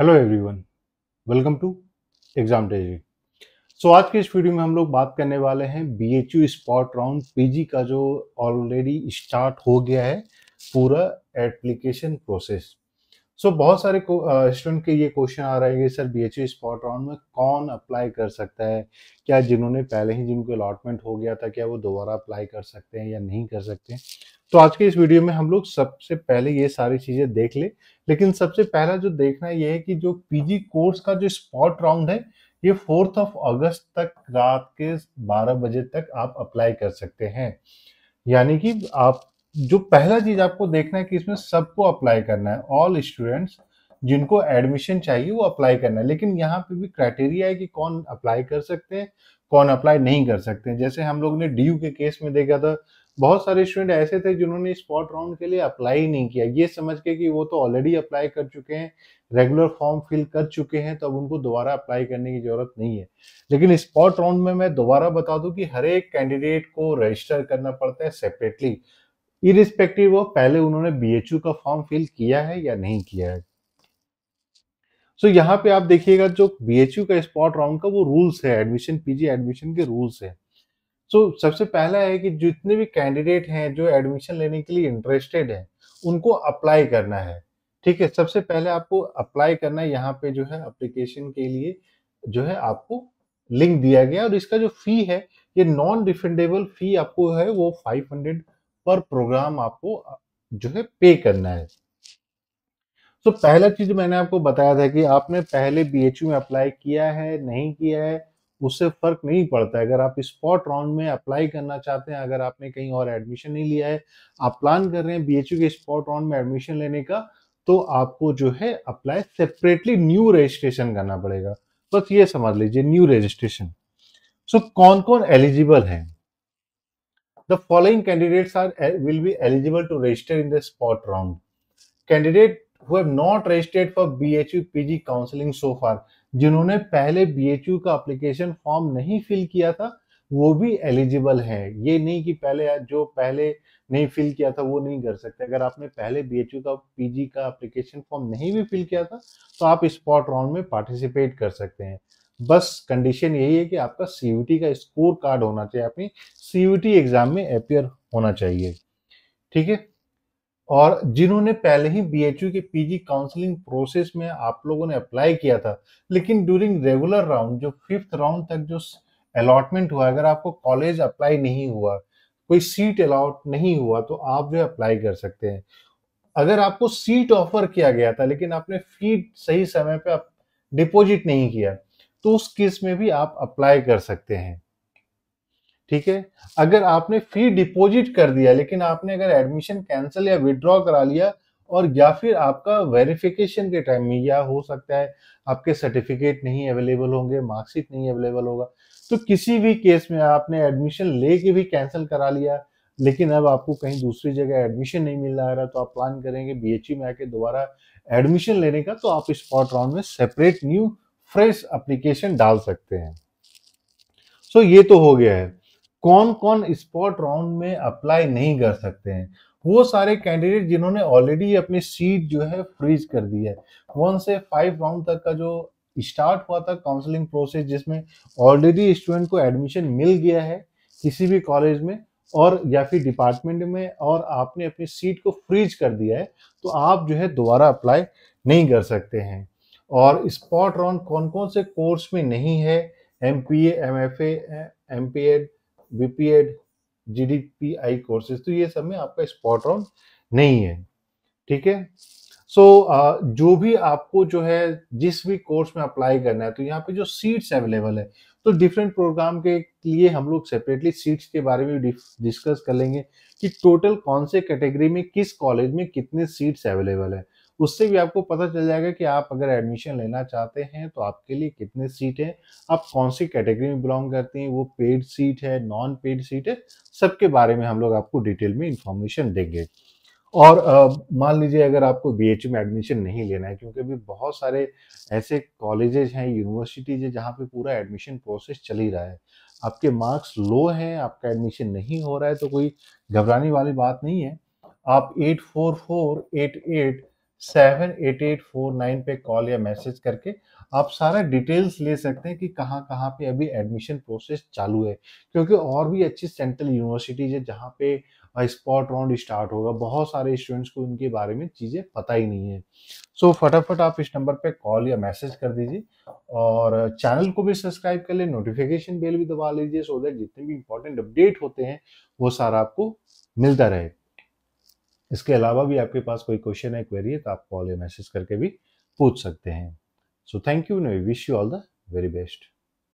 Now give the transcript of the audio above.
Hello everyone welcome to exam daisy so आज के इस वीडियो में हम लोग बात करने वाले हैं B H U spot round PG का जो ऑलरेडी स्टार्ट हो गया है पूरा एप्लीकेशन प्रोसेस सो so, बहुत सारे स्टूडेंट के ये क्वेश्चन आ रहे हैं कि sir B H spot round में कौन अप्लाई कर सकता है? क्या जिन्होंने पहले ही जिनको अलॉटमेंट हो गया था क्या वो दोबारा अप्लाई कर सकते हैं या नहीं कर सकते हैं? तो आज के इस वीडियो में हम लोग सबसे पहले ये सारी चीज़ें देख ले। लेकिन सबसे पहला जो देखना ये है कि जो पीजी कोर्स का जो स्पॉट राउंड है ये फोर्थ ऑफ़ अगस्त तक रात के 12 बजे तक आप अप्लाई कर सकते हैं। यानी कि आप जो पहला चीज़ आपको देखना है कि इसमें सबको अप्लाई करना है। ऑल स्टूडेंट्स जिनको एडमिशन चाहिए, वो अप्लाई करना है। लेकिन यहाँ पे भी क्राइटेरिया है कि कौन अप्लाई कर सकते हैं, कौन अप्लाई नहीं कर सकते जैसे हम लोग ने डीयू के केस में देखा था, बहुत सारे स्टूडेंट ऐसे थे जिन्होंने स्पॉट राउंड के लिए अप्लाई नहीं किया। ये समझ के कि वो तो ऑलरेडी अप्लाई कर चुके हैं रेगुलर फॉर्म फिल कर चुके हैं तो अब उनको दोबारा अप्लाई करने की ज़रूरत नहीं है। लेकिन स्पॉट राउंड में मैं दोबारा बता दूँ कि हर एक कैंडिडेट को रजिस्टर करना पड़ता है सेपरेटली इरिस्पेक्टिव ऑफ़ पहले उन्होंने बीएचयू का फॉर्म फिल किया है या नहीं किया है। सो so, यहाँ पे आप देखिएगा जो बीएचयू का स्पॉट राउंड का वो रूल्स है एडमिशन पीजी एडमिशन के रूल्स है। सो so, सबसे पहला है कि जितने भी कैंडिडेट हैं जो एडमिशन लेने के लिए इंटरेस्टेड है उनको अप्लाई करना है। ठीक है सबसे पहले आपको अप्लाई करना है यहाँ पे जो है अप्लीकेशन के लिए जो है आपको लिंक दिया गया और इसका जो फ़ी है ये नॉन रिफंडेबल फ़ी आपको है वो 500 पर प्रोग्राम आपको जो है पे करना है। तो so, पहला चीज़ मैंने आपको बताया था कि आपने पहले बीएचयू में अप्लाई किया है नहीं किया है उससे फ़र्क नहीं पड़ता है। अगर आप स्पॉट राउंड में अप्लाई करना चाहते हैं अगर आपने कहीं और एडमिशन नहीं लिया है आप प्लान कर रहे हैं बीएचयू के स्पॉट राउंड में एडमिशन लेने का तो आपको जो है अप्लाई सेपरेटली न्यू रजिस्ट्रेशन करना पड़ेगा। बस ये समझ लीजिए न्यू रजिस्ट्रेशन सो कौन कौन एलिजिबल है? The following candidates are will be eligible to register in the spot round candidate who have not registered for BHU PG counseling so far, जिन्होंने पहले बी का एप्लीकेशन फॉर्म नहीं फिल किया था, वो भी एलिजिबल है। ये नहीं कि पहले, जो पहले नहीं फिल किया था, वो नहीं कर सकते। अगर आपने पहले बी का पीजी का एप्लीकेशन फॉर्म नहीं भी फिल किया था तो आप स्पॉट राउंड में पार्टिसिपेट कर सकते हैं। बस कंडीशन यही है कि आपका सीयूटी का स्कोर कार्ड होना चाहिए, अपनी सीयूटी एग्ज़ाम में अपियर होना चाहिए। ठीक है? और जिन्होंने पहले ही BHU के पीजी काउंसलिंग प्रोसेस में आप लोगों ने अप्लाई किया था, लेकिन ड्यूरिंग रेगुलर राउंड जो फिफ्थ राउंड तक जो अलॉटमेंट हुआ, अगर आपको कॉलेज अप्लाई नहीं हुआ, कोई सीट अलॉट नहीं हुआ तो आप जो अप्लाई कर सकते हैं। अगर आपको सीट ऑफ़र किया गया था, लेकिन आपने फ़ी सही समय पे डिपॉजिट नहीं किया तो उस केस में भी आप अप्लाई कर सकते हैं। ठीक है? अगर आपने फ़ी डिपॉजिट कर दिया, लेकिन आपने अगर एडमिशन कैंसिल या विड्रॉ करा लिया और या फिर आपका वेरिफिकेशन के टाइम में या हो सकता है आपके सर्टिफिकेट नहीं अवेलेबल होंगे मार्कशीट नहीं अवेलेबल होगा तो किसी भी केस में आपने एडमिशन लेके भी कैंसिल करा लिया, लेकिन अब आपको कहीं दूसरी जगह एडमिशन नहीं मिल रहा तो आप प्लान करेंगे बी में आके दोबारा एडमिशन लेने का तो आप स्पॉट राउंड में सेपरेट न्यू फ्रेश अप्लीकेशन डाल सकते हैं। सो so, ये तो हो गया है। कौन कौन स्पॉट राउंड में अप्लाई नहीं कर सकते हैं? वो सारे कैंडिडेट जिन्होंने ऑलरेडी अपनी सीट जो है फ्रीज कर दी है। वन से फाइव राउंड तक का जो स्टार्ट हुआ था काउंसलिंग प्रोसेस जिसमें ऑलरेडी स्टूडेंट को एडमिशन मिल गया है किसी भी कॉलेज में और या फिर डिपार्टमेंट में और आपने अपनी सीट को फ्रीज कर दिया है तो आप जो है दोबारा अप्लाई नहीं कर सकते हैं। और स्पॉट रॉन कौन कौन से कोर्स में नहीं है? M P M F M P Ed B P Ed G D P I courses तो ये सब में आपका स्पॉट रॉन नहीं है। ठीक है? सो so, जो भी आपको जो है जिस भी कोर्स में अप्लाई करना है तो यहाँ पे जो सीट्स अवेलेबल है तो डिफरेंट प्रोग्राम के लिए हम लोग सेपरेटली सीट्स के बारे में डिस्कस कर लेंगे कि टोटल कौन से कैटेगरी में किस कॉलेज में कितने सीट्स अवेलेबल है। उससे भी आपको पता चल जाएगा कि आप अगर एडमिशन लेना चाहते हैं तो आपके लिए कितने सीट हैं, आप कौन सी कैटेगरी में बिलोंग करते हैं, वो पेड सीट है नॉन पेड सीट है, सबके बारे में हम लोग आपको डिटेल में इंफॉर्मेशन देंगे। और मान लीजिए अगर आपको बीएचई में एडमिशन नहीं लेना है, क्योंकि अभी बहुत सारे ऐसे कॉलेजेस हैं यूनिवर्सिटीज है, जहाँ पे पूरा एडमिशन प्रोसेस चल ही रहा है। आपके मार्क्स लो हैं, आपका एडमिशन नहीं हो रहा है तो कोई घबराने वाली बात नहीं है। आप eight four four eight eight seven eight eight four nine पे कॉल या मैसेज करके आप सारा डिटेल्स ले सकते हैं कि कहाँ कहाँ पे अभी एडमिशन प्रोसेस चालू है। क्योंकि और भी अच्छी सेंट्रल यूनिवर्सिटीज है जहाँ पे स्पॉट राउंड स्टार्ट होगा। बहुत सारे स्टूडेंट्स को उनके बारे में चीज़ें पता ही नहीं है। सो so, फटाफट आप इस नंबर पे कॉल या मैसेज कर दीजिए और चैनल को भी सब्सक्राइब कर ले नोटिफिकेशन बेल भी दबा लीजिए सो दैट जितने भी इंपॉर्टेंट अपडेट होते हैं वो सारा आपको मिलता रहे। इसके अलावा भी आपके पास कोई क्वेश्चन है क्वेरी है तो आप कॉल या मैसेज करके भी पूछ सकते हैं। So thank you wish you all the very best